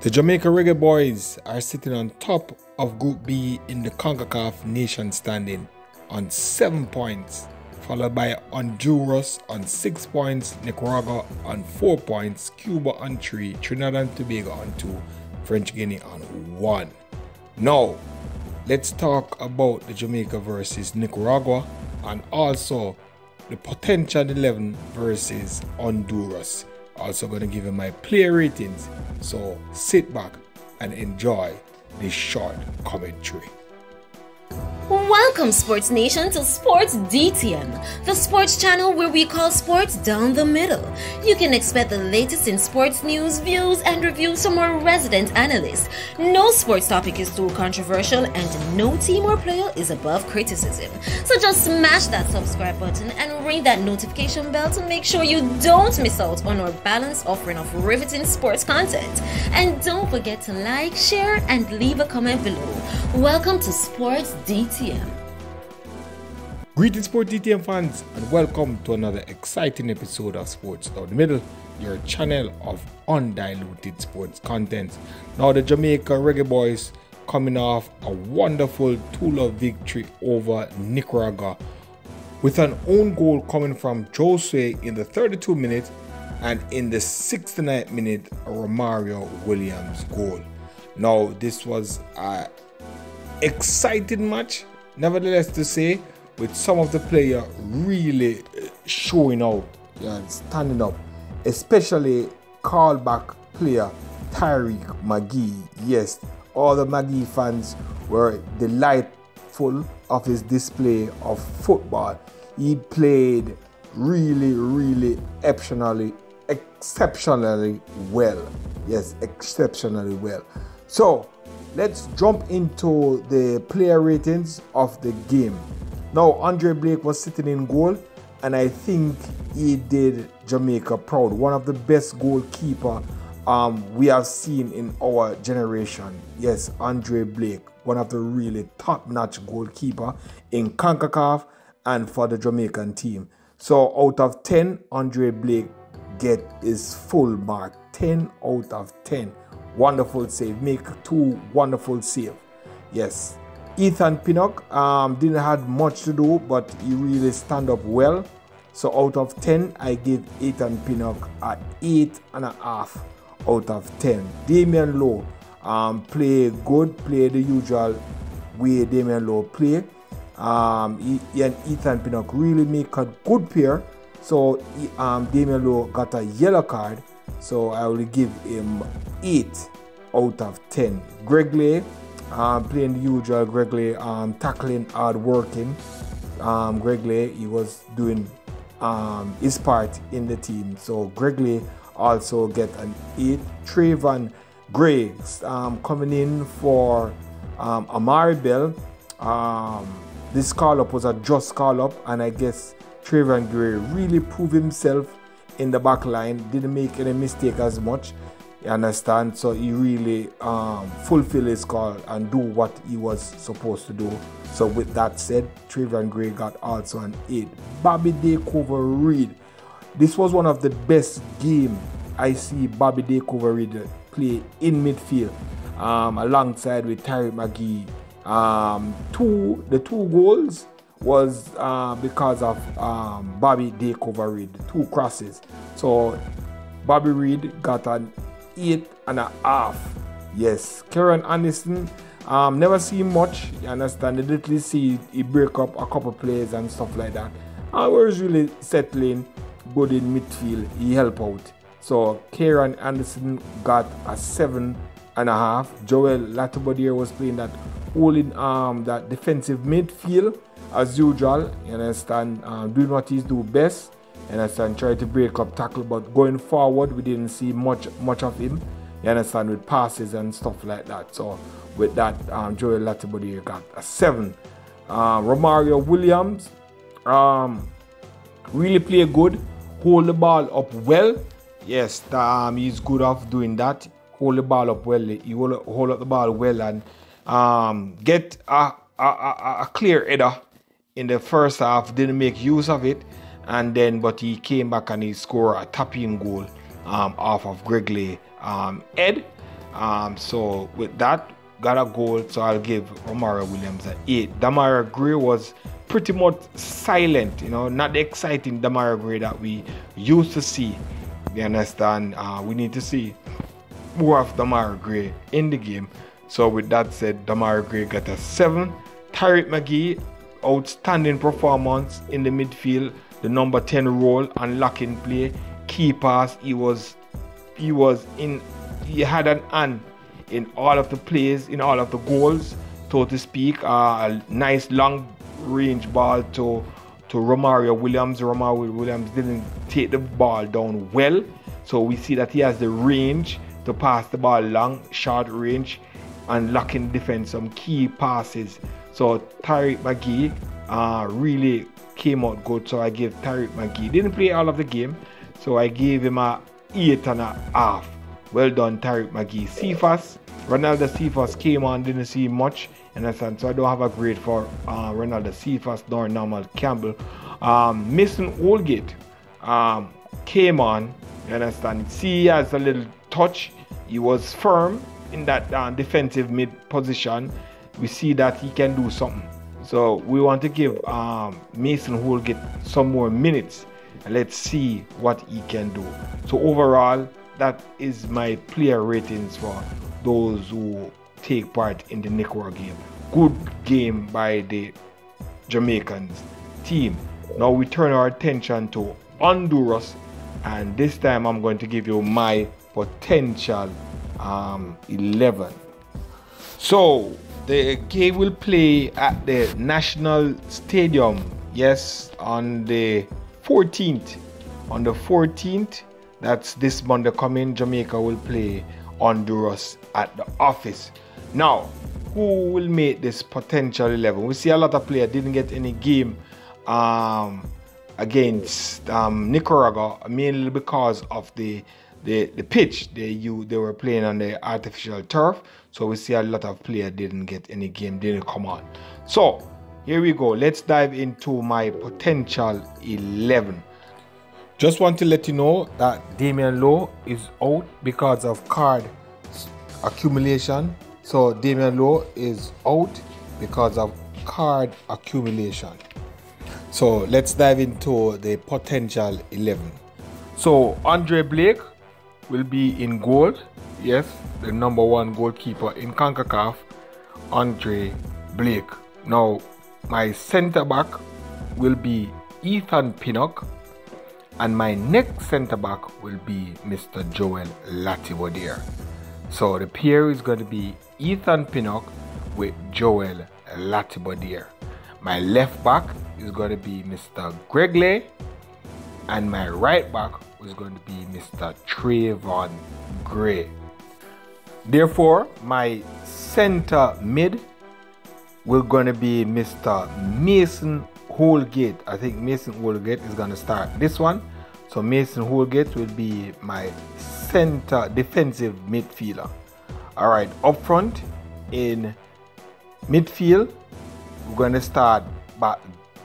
The Jamaica Reggae Boyz are sitting on top of Group B in the CONCACAF nation standing on 7 points, followed by Honduras on 6 points, Nicaragua on 4 points, Cuba on 3, Trinidad and Tobago on 2, French Guiana on 1. Now, let's talk about the Jamaica versus Nicaragua and also the potential 11 versus Honduras. Also going to give you my player ratings. So sit back and enjoy this short commentary. Welcome, Sports Nation, to Sports DTM, the sports channel where we call sports down the middle. You can expect the latest in sports news, views, and reviews from our resident analysts. No sports topic is too controversial, and no team or player is above criticism. So just smash that subscribe button and ring that notification bell to make sure you don't miss out on our balanced offering of riveting sports content. And don't forget to like, share, and leave a comment below. Welcome to Sports DTM. Greetings, Sport DTM fans, and welcome to another exciting episode of Sports Down the Middle, your channel of undiluted sports content. Now, the Jamaica Reggae Boyz coming off a wonderful 2 love victory over Nicaragua with an own goal coming from Josue in the 32 minute and in the 69th minute, Romario Williams goal. Now, this was a exciting match, nevertheless, to say, with some of the player really uh, showing out and standing up, especially callback player Tyreek Magee. Yes, all the Magee fans were delightful of his display of football. He played really, really exceptionally, exceptionally well. Yes, exceptionally well. So let's jump into the player ratings of the game. Now, Andre Blake was sitting in goal, and I think he did Jamaica proud. One of the best goalkeeper um, we have seen in our generation. Yes, Andre Blake, one of the really top-notch goalkeeper in CONCACAF and for the Jamaican team. So out of 10, Andre Blake get his full mark. 10 out of 10. Wonderful save. Make two wonderful save. Yes, Ethan Pinnock um, didn't have much to do, but he really stand up well. So out of 10, I give Ethan Pinnock a 8 and a half out of 10. Damion Lowe um, play good, play the usual way Damion Lowe play. Um, he, and Ethan Pinnock really make a good pair. So um, Damion Lowe got a yellow card. So I will give him 8 out of 10. Greg Leigh um, playing the usual Greg Leigh, um, tackling, hard working. Um, Greg Leigh, he was doing um, his part in the team. So Greg Leigh also get an 8. Tayvon Griggs um, coming in for um, Amari'i Bell. Um, this call up was a just call up, and I guess Tayvon Gray really proved himself in the back line, didn't make any mistake as much. You understand? So he really um, fulfill his call and do what he was supposed to do. So with that said, Tayvon Gray got also an 8. Bobby Decordova-Reid. This was one of the best game I see Bobby Decordova-Reid play in midfield um, alongside with Tyreek Magee. Um, two, the two goals was uh, because of um, Bobby Decordova-Reid, two crosses. So Bobby Reid got an eight and a half. Yes, Kieran Anderson. Um, never see much. You understand? They didn't see he break up a couple plays and stuff like that. I was really settling good in midfield. He help out. So Kieran Anderson got a seven and a half. Joel Latibeaudiere was playing that holding um that defensive midfield as usual. You understand? Um, doing what he's do best. You understand? Try to break up tackle, but going forward, we didn't see much much of him. You understand? With passes and stuff like that. So with that, um, Joel Latibeaudiere got a seven. Uh, Romario Williams um, really play good, hold the ball up well. Yes, um, he's good off doing that. Hold the ball up well. He hold, hold up the ball well and um, get a, a, a, a clear header in the first half. Didn't make use of it and then but he came back and he scored a tapping goal um, off of Greg Leigh um, Ed. Um, so with that, got a goal, so I'll give Romario Williams an 8. Demarai Gray was pretty much silent, you know, not the exciting Demarai Gray that we used to see. You understand? Uh, we need to see more of Demarai Gray in the game. So with that said, Demarai Gray got a 7. Tyreek Magee, outstanding performance in the midfield, the number 10 role, unlocking play, key pass. He was he was in he had an hand in all of the plays, in all of the goals, so to speak. Uh, a nice long range ball to to Romario Williams. Romario Williams didn't take the ball down well, so we see that he has the range to pass the ball long, short range, and locking defense some key passes. So Tyreek Magee uh, really came out good. So I gave Tyreek Magee didn't play all of the game, so I gave him a eight and a half. Well done, Tyreek Magee. Cephas, Renaldo Cephas came on, didn't see much, and I said, so I don't have a grade for uh, Renaldo Cephas nor Norman Campbell. Um, Mason Holgate um, came on, you understand? See, he has a little touch. He was firm in that uh, defensive mid position. We see that he can do something. So we want to give um, Mason Holgate some more minutes and let's see what he can do. So overall, that is my player ratings for those who take part in the Nicaragua game. Good game by the Jamaicans team. Now we turn our attention to Honduras, and this time I'm going to give you my potential um, 11. So the game will play at the National Stadium, yes, on the 14th. On the 14th, that's this Monday coming, Jamaica will play Honduras at the office. Now, who will make this potential 11? We see a lot of players didn't get any game um, against um, Nicaragua, mainly because of the the, the pitch they you they were playing on the artificial turf. So we see a lot of players didn't get any game, didn't come on. So here we go. Let's dive into my potential 11. Just want to let you know that Damion Lowe is out because of card accumulation. So Damion Lowe is out because of card accumulation. So let's dive into the potential 11. So Andre Blake will be in goal. Yes, the number one goalkeeper in CONCACAF, Andre Blake. Now, my centre back will be Ethan Pinnock and my next centre back will be Mr. Joel Latibeaudiere. So the pair is going to be Ethan Pinnock with Joel Latibeaudiere. My left back is going to be Mr. Greg Leigh, and my right back is going to be Mr. Tayvon Gray. Therefore, my center mid will going to be Mr. Mason Holgate. I think Mason Holgate is going to start this one. So Mason Holgate will be my center defensive midfielder. All right, up front in midfield, we're going to start by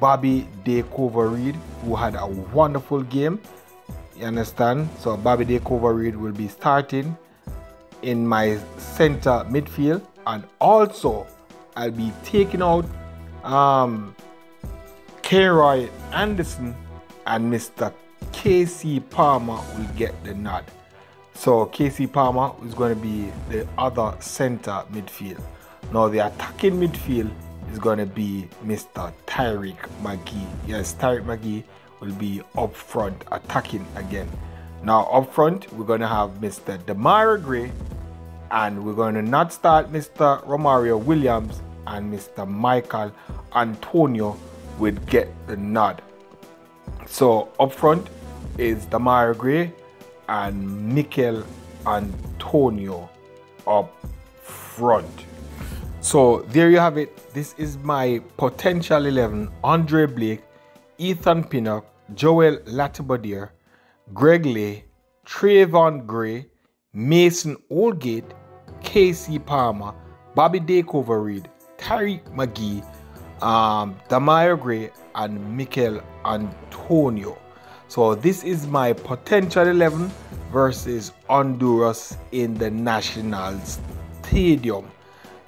Bobby De Reed, who had a wonderful game. You understand? So Bobby De Reed will be starting in my center midfield, and also I'll be taking out um, Karoy Anderson and Mr. Kasey Palmer will get the nod. So Kasey Palmer is going to be the other center midfield. Now the attacking midfield is going to be Mr. Tyreek Magee. Yes, Tyreek Magee will be up front attacking again. Now up front we're going to have Mr. Demarai Gray and we're going to not start Mr. Romario Williams and Mr. Michail Antonio would get the nod. So up front is Demarai Gray and Michail Antonio up front. So there you have it. This is my potential 11. Andre Blake, Ethan Pinnock, Joel Latibeaudiere, Greg Leigh, Tayvon Gray, Mason Holgate, Kasey Palmer, Bobby Dacover Reed, Tyreek Magee, um, Gray, and Michail Antonio. So this is my potential 11 versus Honduras in the National Stadium.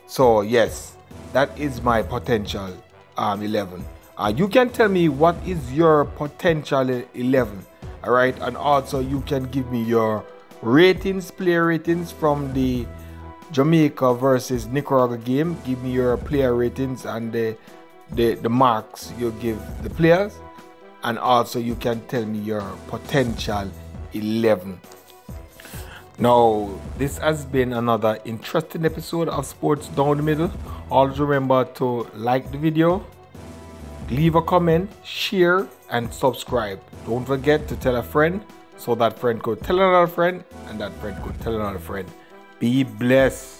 So yes, that is my potential um, 11. Uh, you can tell me what is your potential 11, all right? And also you can give me your ratings, player ratings from the Jamaica versus Nicaragua game. Give me your player ratings and the the, the marks you give the players. And also you can tell me your potential 11. Now, this has been another interesting episode of Sports Down the Middle. Always remember to like the video, leave a comment, share, and subscribe. Don't forget to tell a friend so that friend could tell another friend and that friend could tell another friend. Be blessed.